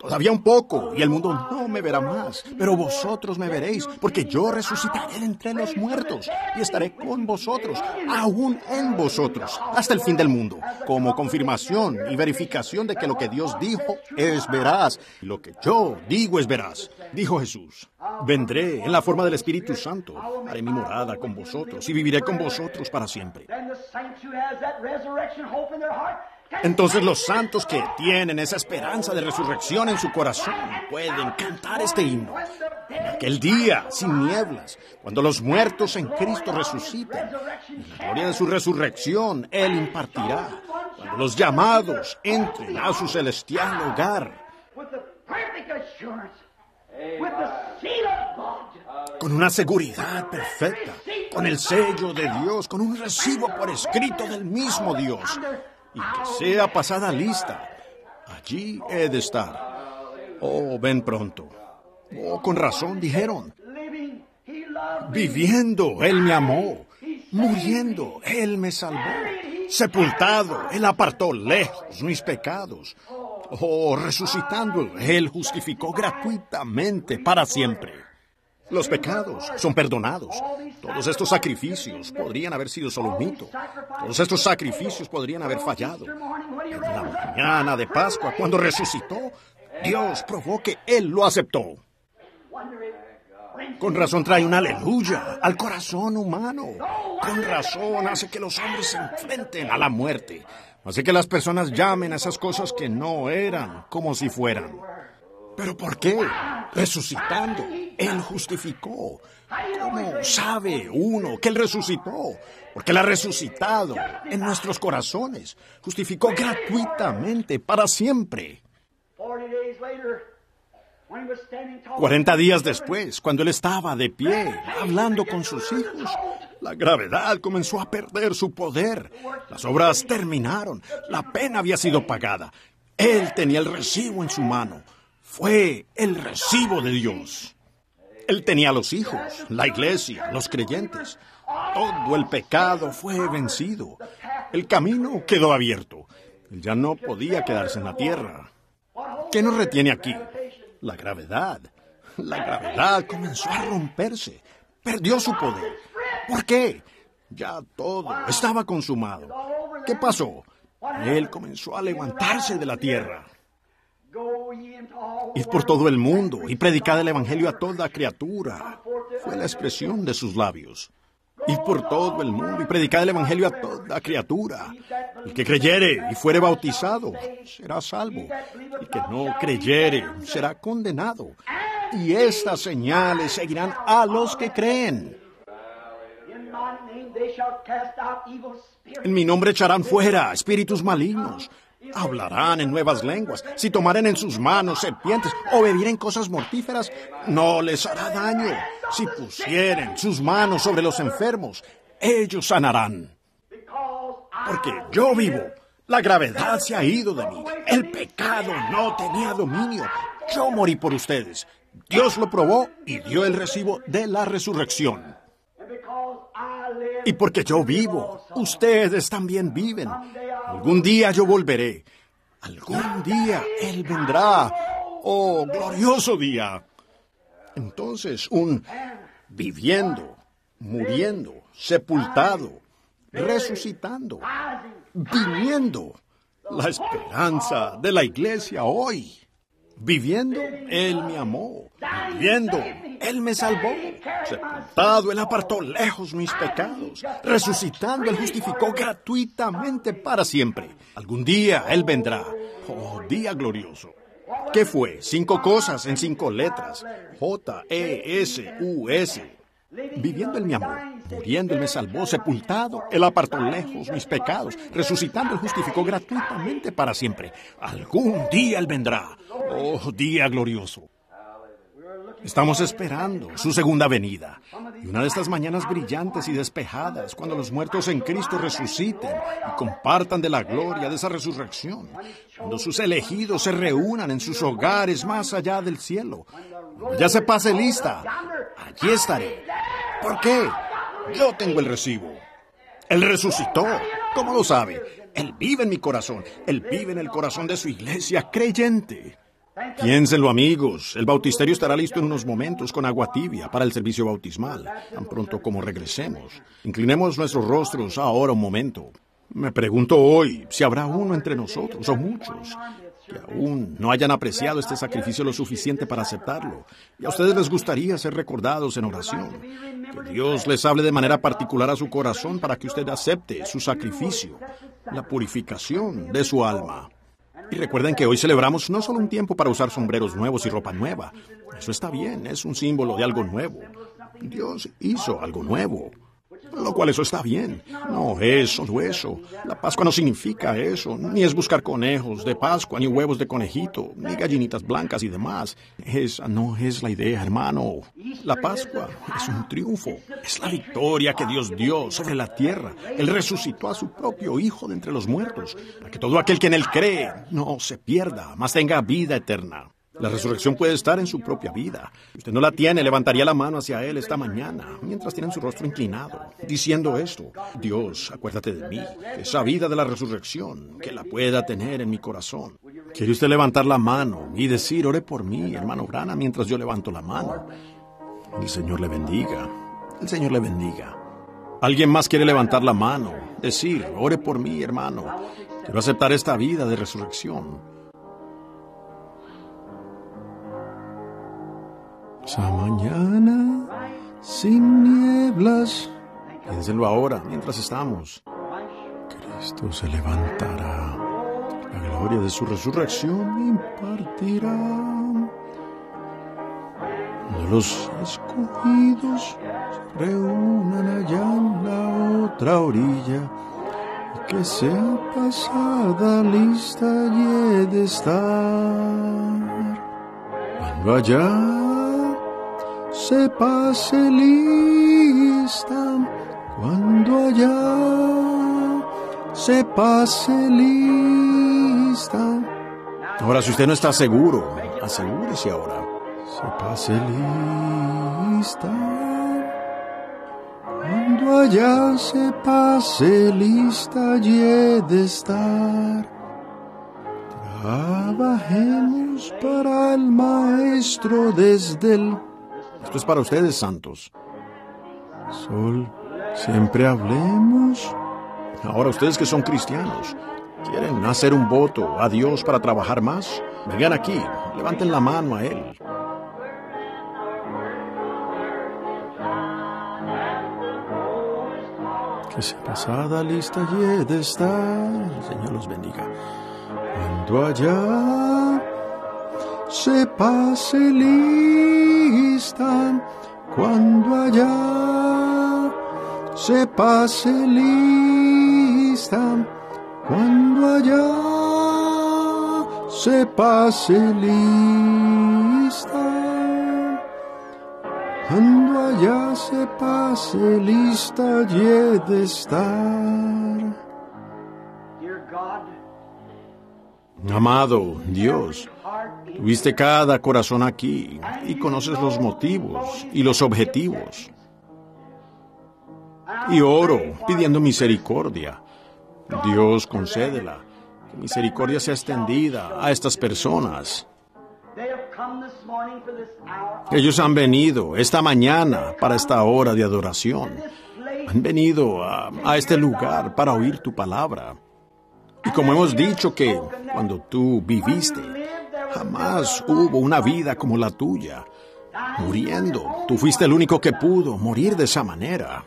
Todavía un poco, y el mundo no me verá más, pero vosotros me veréis, porque yo resucitaré entre los muertos y estaré con vosotros, aún en vosotros, hasta el fin del mundo, como confirmación y verificación de que lo que Dios dijo es veraz, y lo que yo digo es veraz, dijo Jesús. Vendré en la forma del Espíritu Santo, haré mi morada con vosotros y viviré con vosotros para siempre. Entonces los santos que tienen esa esperanza de resurrección en su corazón pueden cantar este himno. En aquel día, sin nieblas, cuando los muertos en Cristo resuciten, y la gloria de su resurrección Él impartirá. los llamados entren a su celestial hogar. Con una seguridad perfecta, con el sello de Dios, con un recibo por escrito del mismo Dios, y que sea pasada lista. Allí he de estar. Oh, ven pronto. Oh, con razón dijeron. Viviendo, Él me amó. Muriendo, Él me salvó. Sepultado, Él apartó lejos mis pecados. Oh, resucitando, Él justificó gratuitamente para siempre. Los pecados son perdonados. Todos estos sacrificios podrían haber sido solo un mito. Todos estos sacrificios podrían haber fallado. En la mañana de Pascua, cuando resucitó, Dios probó que Él lo aceptó. Con razón trae un aleluya al corazón humano. Con razón hace que los hombres se enfrenten a la muerte. Hace que las personas llamen a esas cosas que no eran como si fueran. ¿Pero por qué? Resucitando. Él justificó. ¿Cómo sabe uno que Él resucitó? Porque Él ha resucitado en nuestros corazones. Justificó gratuitamente para siempre. Cuarenta días después, cuando él estaba de pie, hablando con sus hijos, la gravedad comenzó a perder su poder. Las obras terminaron. La pena había sido pagada. Él tenía el recibo en su mano. Fue el recibo de Dios. Él tenía los hijos, la iglesia, los creyentes. Todo el pecado fue vencido. El camino quedó abierto. Él ya no podía quedarse en la tierra. ¿Qué nos retiene aquí? La gravedad. La gravedad comenzó a romperse. Perdió su poder. ¿Por qué? Ya todo estaba consumado. ¿Qué pasó? Él comenzó a levantarse de la tierra. Id por todo el mundo y predicad el Evangelio a toda criatura. Fue la expresión de sus labios. Id por todo el mundo y predicad el Evangelio a toda criatura. El que creyere y fuere bautizado será salvo. El que no creyere será condenado. Y estas señales seguirán a los que creen. En mi nombre echarán fuera espíritus malignos. Hablarán en nuevas lenguas. Si tomaren en sus manos serpientes o bebieren cosas mortíferas, no les hará daño. Si pusieren sus manos sobre los enfermos, ellos sanarán. Porque yo vivo. La gravedad se ha ido de mí. El pecado no tenía dominio. Yo morí por ustedes. Dios lo probó y dio el recibo de la resurrección. Y porque yo vivo, ustedes también viven. Algún día yo volveré. Algún día Él vendrá. Oh, glorioso día. Entonces, un viviendo, muriendo, sepultado, resucitando, viniendo. La esperanza de la iglesia hoy. Viviendo, Él me amó. Viviendo, Él me salvó. Sepultado, Él apartó lejos mis pecados. Resucitando, Él justificó gratuitamente para siempre. Algún día Él vendrá. Oh, día glorioso. ¿Qué fue? Cinco cosas en cinco letras. J, E, S, U, S. Viviendo Él me amó, muriendo Él me salvó, sepultado, Él apartó lejos mis pecados, resucitando Él justificó gratuitamente para siempre. Algún día Él vendrá. Oh, día glorioso. Estamos esperando su segunda venida. Y una de estas mañanas brillantes y despejadas, cuando los muertos en Cristo resuciten y compartan de la gloria de esa resurrección, cuando sus elegidos se reúnan en sus hogares más allá del cielo, ya se pase lista, allí estaré. ¿Por qué? Yo tengo el recibo. Él resucitó. ¿Cómo lo sabe? Él vive en mi corazón. Él vive en el corazón de su iglesia creyente. Piénsenlo amigos, el bautisterio estará listo en unos momentos con agua tibia para el servicio bautismal, tan pronto como regresemos. Inclinemos nuestros rostros ahora un momento. Me pregunto hoy si habrá uno entre nosotros, o muchos, que aún no hayan apreciado este sacrificio lo suficiente para aceptarlo. Y a ustedes les gustaría ser recordados en oración. Que Dios les hable de manera particular a su corazón para que usted acepte su sacrificio, la purificación de su alma. Y recuerden que hoy celebramos no solo un tiempo para usar sombreros nuevos y ropa nueva. Eso está bien, es un símbolo de algo nuevo. Dios hizo algo nuevo. Lo cual eso está bien. No es solo eso. La Pascua no significa eso, ni es buscar conejos de Pascua, ni huevos de conejito, ni gallinitas blancas y demás. Esa no es la idea, hermano. La Pascua es un triunfo, es la victoria que Dios dio sobre la tierra. Él resucitó a su propio Hijo de entre los muertos, para que todo aquel que en Él cree no se pierda, mas tenga vida eterna. La resurrección puede estar en su propia vida. Si usted no la tiene, levantaría la mano hacia Él esta mañana, mientras tienen su rostro inclinado, diciendo esto, Dios, acuérdate de mí, esa vida de la resurrección, que la pueda tener en mi corazón. ¿Quiere usted levantar la mano y decir, ore por mí, hermano Grana, mientras yo levanto la mano? El Señor le bendiga. El Señor le bendiga. ¿Alguien más quiere levantar la mano? Decir, ore por mí, hermano. Quiero aceptar esta vida de resurrección. Esa mañana sin nieblas. Piénsenlo ahora, mientras estamos. Cristo se levantará. La gloria de su resurrección impartirá. Los escogidos se reúnan allá en la otra orilla. Y que sea pasada lista y de estar. Cuando allá se pase lista cuando allá se pase lista. Ahora, si usted no está seguro, asegúrese ahora. Se pase lista. Cuando allá se pase lista, y de estar. Trabajemos para el Maestro desde el esto es para ustedes, santos. Sol, siempre hablemos. Ahora ustedes que son cristianos, ¿quieren hacer un voto a Dios para trabajar más? Vengan aquí, levanten la mano a Él. Que sea pasada lista y de estar. El Señor los bendiga. Cuando allá se pase lista cuando allá se pase lista cuando allá se pase lista. Cuando allá se pase lista y de estar Amado Dios, Tuviste cada corazón aquí y conoces los motivos y los objetivos. Y oro pidiendo misericordia. Dios concédela. Que misericordia sea extendida a estas personas. Ellos han venido esta mañana para esta hora de adoración. Han venido a, a este lugar para oír tu palabra. Y como hemos dicho que cuando tú viviste, Jamás hubo una vida como la tuya. Muriendo, tú fuiste el único que pudo morir de esa manera.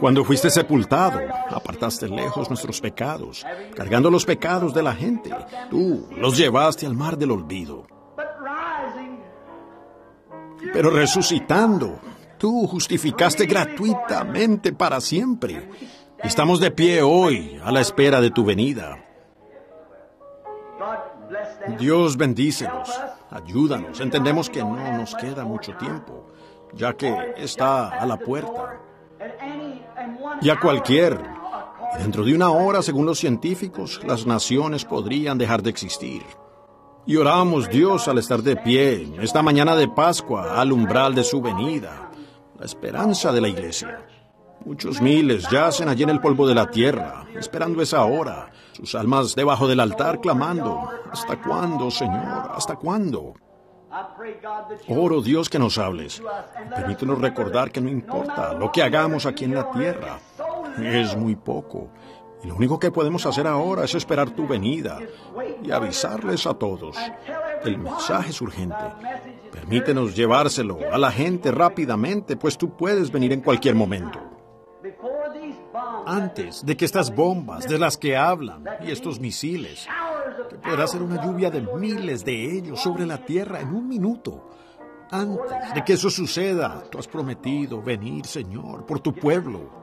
Cuando fuiste sepultado, apartaste lejos nuestros pecados, cargando los pecados de la gente. Tú los llevaste al mar del olvido. Pero resucitando, tú justificaste gratuitamente para siempre. Estamos de pie hoy a la espera de tu venida. Dios bendícelos, ayúdanos. Entendemos que no nos queda mucho tiempo, ya que está a la puerta. Y a cualquier, dentro de una hora, según los científicos, las naciones podrían dejar de existir. Y oramos Dios al estar de pie, esta mañana de Pascua, al umbral de su venida, la esperanza de la iglesia. Muchos miles yacen allí en el polvo de la tierra, esperando esa hora, sus almas debajo del altar clamando, ¿hasta cuándo, Señor? ¿Hasta cuándo? Oro Dios que nos hables. Permítenos recordar que no importa lo que hagamos aquí en la tierra, es muy poco. Y lo único que podemos hacer ahora es esperar tu venida y avisarles a todos. El mensaje es urgente. Permítenos llevárselo a la gente rápidamente, pues tú puedes venir en cualquier momento antes de que estas bombas de las que hablan y estos misiles, que podrá ser una lluvia de miles de ellos sobre la tierra en un minuto, antes de que eso suceda, tú has prometido venir, Señor, por tu pueblo.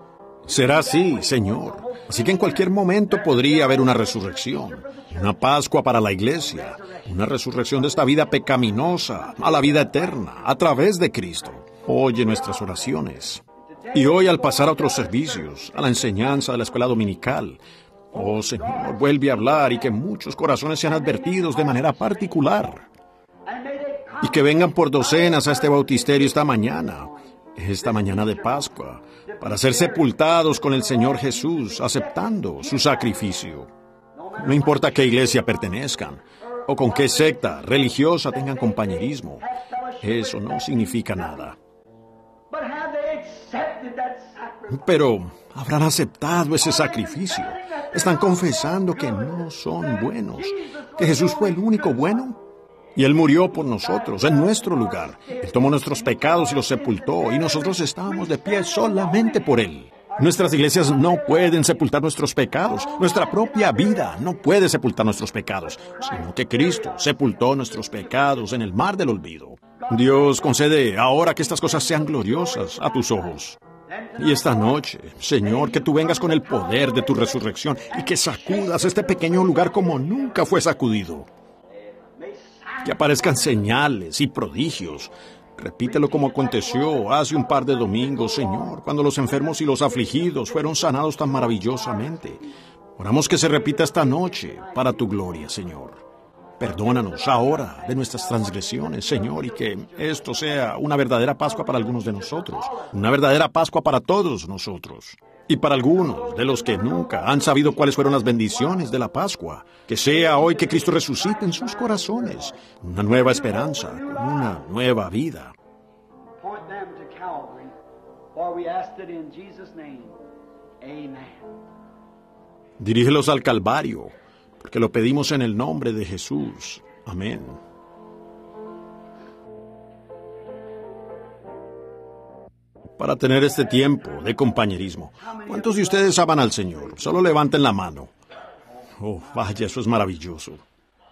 Será así, Señor. Así que en cualquier momento podría haber una resurrección, una Pascua para la iglesia, una resurrección de esta vida pecaminosa a la vida eterna a través de Cristo. Oye nuestras oraciones. Y hoy al pasar a otros servicios, a la enseñanza de la escuela dominical, oh Señor, vuelve a hablar y que muchos corazones sean advertidos de manera particular. Y que vengan por docenas a este bautisterio esta mañana, esta mañana de Pascua, para ser sepultados con el Señor Jesús, aceptando su sacrificio. No importa qué iglesia pertenezcan o con qué secta religiosa tengan compañerismo, eso no significa nada. Pero habrán aceptado ese sacrificio. Están confesando que no son buenos, que Jesús fue el único bueno y Él murió por nosotros, en nuestro lugar. Él tomó nuestros pecados y los sepultó, y nosotros estábamos de pie solamente por Él. Nuestras iglesias no pueden sepultar nuestros pecados. Nuestra propia vida no puede sepultar nuestros pecados, sino que Cristo sepultó nuestros pecados en el mar del olvido. Dios concede ahora que estas cosas sean gloriosas a tus ojos. Y esta noche, Señor, que tú vengas con el poder de tu resurrección y que sacudas este pequeño lugar como nunca fue sacudido que aparezcan señales y prodigios. Repítelo como aconteció hace un par de domingos, Señor, cuando los enfermos y los afligidos fueron sanados tan maravillosamente. Oramos que se repita esta noche para tu gloria, Señor. Perdónanos ahora de nuestras transgresiones, Señor, y que esto sea una verdadera Pascua para algunos de nosotros, una verdadera Pascua para todos nosotros. Y para algunos de los que nunca han sabido cuáles fueron las bendiciones de la Pascua, que sea hoy que Cristo resucite en sus corazones, una nueva esperanza, una nueva vida. Dirígelos al Calvario, porque lo pedimos en el nombre de Jesús. Amén. para tener este tiempo de compañerismo. ¿Cuántos de ustedes aman al Señor? Solo levanten la mano. Oh, vaya, eso es maravilloso.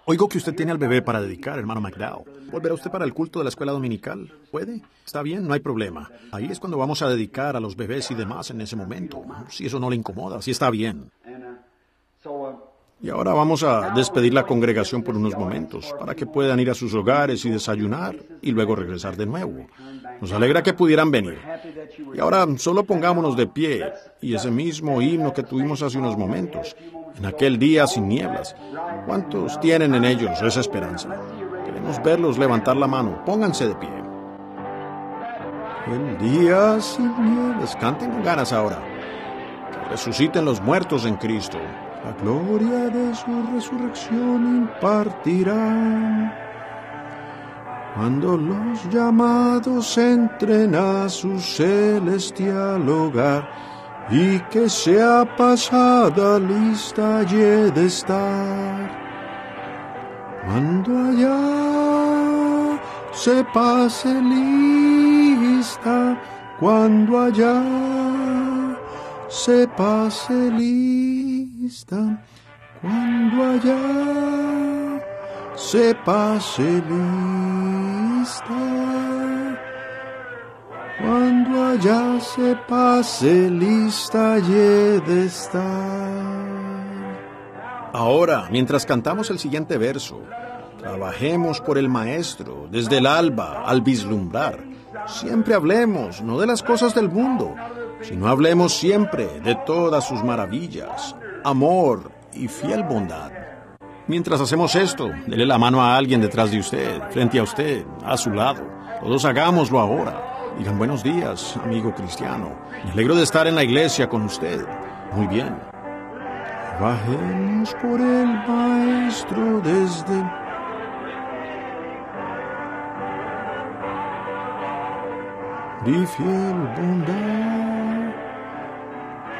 Oigo que usted tiene al bebé para dedicar, hermano McDowell. ¿Volverá usted para el culto de la escuela dominical? ¿Puede? Está bien, no hay problema. Ahí es cuando vamos a dedicar a los bebés y demás en ese momento. Si eso no le incomoda, si está bien. Y ahora vamos a despedir la congregación por unos momentos para que puedan ir a sus hogares y desayunar y luego regresar de nuevo. Nos alegra que pudieran venir. Y ahora solo pongámonos de pie y ese mismo himno que tuvimos hace unos momentos, en aquel día sin nieblas. ¿Cuántos tienen en ellos esa esperanza? Queremos verlos levantar la mano. Pónganse de pie. El día sin nieblas. Canten con ganas ahora. Que resuciten los muertos en Cristo. La gloria de su resurrección impartirá cuando los llamados entren a su celestial hogar y que sea pasada lista y de estar. Cuando allá se pase lista, cuando allá se pase lista, cuando allá se pase lista. Cuando allá se pase lista y estar. Ahora, mientras cantamos el siguiente verso, trabajemos por el Maestro desde el alba al vislumbrar. Siempre hablemos, no de las cosas del mundo, sino hablemos siempre de todas sus maravillas, amor y fiel bondad. Mientras hacemos esto, dele la mano a alguien detrás de usted, frente a usted, a su lado. Todos hagámoslo ahora. Digan buenos días, amigo cristiano. Me alegro de estar en la iglesia con usted. Muy bien. Bajemos por el maestro desde fiel bondad.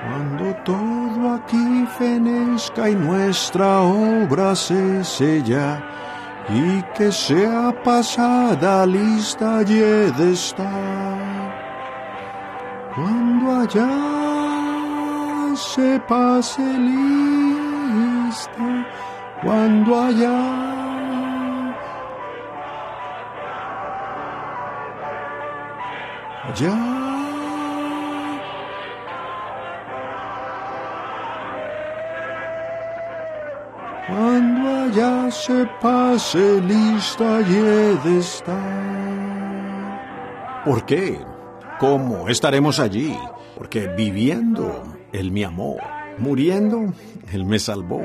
Cuando todo aquí fenezca y nuestra obra se sella, y que sea pasada lista y de estar. Cuando allá se pase lista, cuando allá allá Allá se pase lista y he de estar. ¿Por qué? ¿Cómo estaremos allí? Porque viviendo, Él me amó. Muriendo, Él me salvó.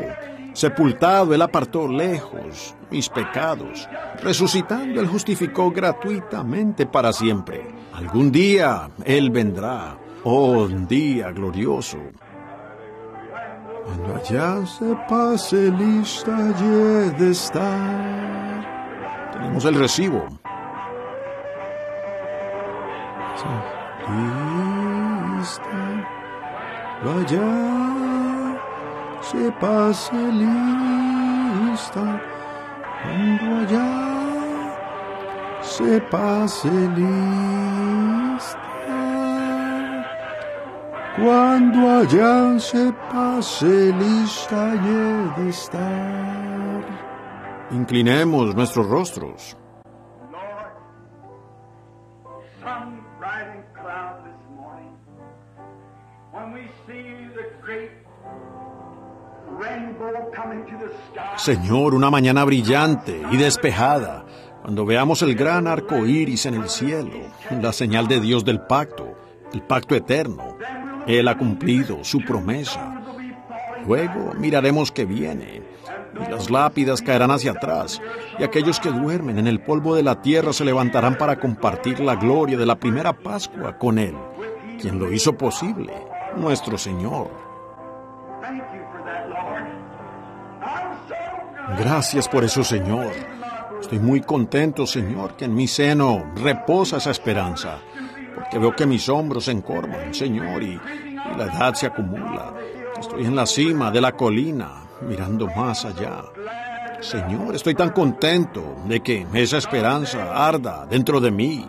Sepultado, Él apartó lejos mis pecados. Resucitando, Él justificó gratuitamente para siempre. Algún día Él vendrá. Oh, día glorioso. Cuando allá se pase lista y de estar. Tenemos el recibo. Lista. Allá se pase lista. Cuando allá se pase lista. Cuando allá se pase lista y he de estar. Inclinemos nuestros rostros. Señor, una mañana brillante y despejada, cuando veamos el gran arco iris en el cielo, la señal de Dios del pacto, el pacto eterno. Él ha cumplido su promesa. Luego miraremos que viene, y las lápidas caerán hacia atrás, y aquellos que duermen en el polvo de la tierra se levantarán para compartir la gloria de la primera Pascua con Él, quien lo hizo posible, nuestro Señor. Gracias por eso, Señor. Estoy muy contento, Señor, que en mi seno reposa esa esperanza, porque veo que mis hombros se encorvan, Señor, y, y la edad se acumula. Estoy en la cima de la colina, mirando más allá. Señor, estoy tan contento de que esa esperanza arda dentro de mí.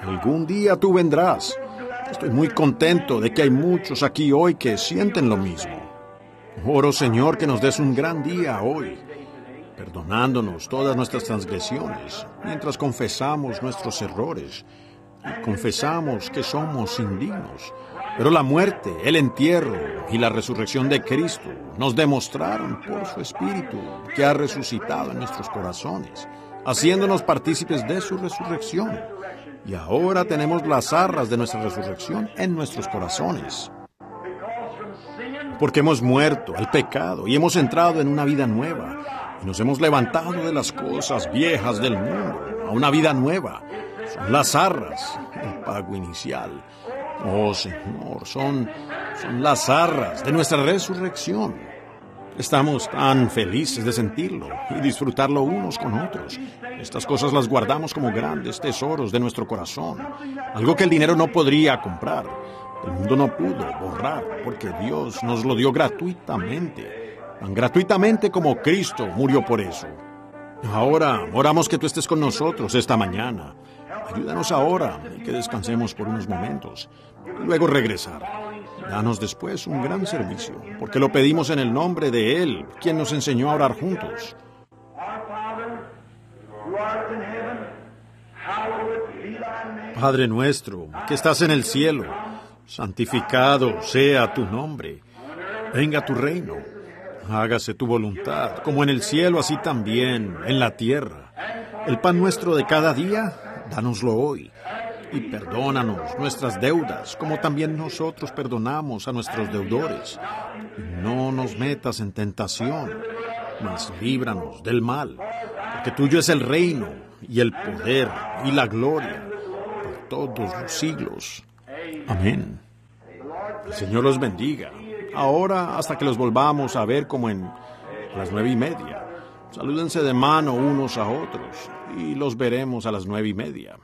Algún día tú vendrás. Estoy muy contento de que hay muchos aquí hoy que sienten lo mismo. Oro, Señor, que nos des un gran día hoy, perdonándonos todas nuestras transgresiones, mientras confesamos nuestros errores confesamos que somos indignos. Pero la muerte, el entierro y la resurrección de Cristo nos demostraron por su Espíritu que ha resucitado en nuestros corazones, haciéndonos partícipes de su resurrección. Y ahora tenemos las arras de nuestra resurrección en nuestros corazones porque hemos muerto al pecado y hemos entrado en una vida nueva. Y nos hemos levantado de las cosas viejas del mundo a una vida nueva. Las arras, el pago inicial. Oh Señor, son, son las arras de nuestra resurrección. Estamos tan felices de sentirlo y disfrutarlo unos con otros. Estas cosas las guardamos como grandes tesoros de nuestro corazón. Algo que el dinero no podría comprar. El mundo no pudo borrar porque Dios nos lo dio gratuitamente. Tan gratuitamente como Cristo murió por eso. Ahora oramos que tú estés con nosotros esta mañana. Ayúdanos ahora y que descansemos por unos momentos. Y luego regresar. Danos después un gran servicio, porque lo pedimos en el nombre de Él, quien nos enseñó a orar juntos. Padre nuestro, que estás en el cielo, santificado sea tu nombre. Venga tu reino. Hágase tu voluntad, como en el cielo, así también en la tierra. El pan nuestro de cada día, dánoslo hoy. Y perdónanos nuestras deudas, como también nosotros perdonamos a nuestros deudores. No nos metas en tentación, mas líbranos del mal, porque tuyo es el reino, y el poder, y la gloria, por todos los siglos. Amén. El Señor los bendiga. Ahora hasta que los volvamos a ver como en las nueve y media. Salúdense de mano unos a otros y los veremos a las nueve y media.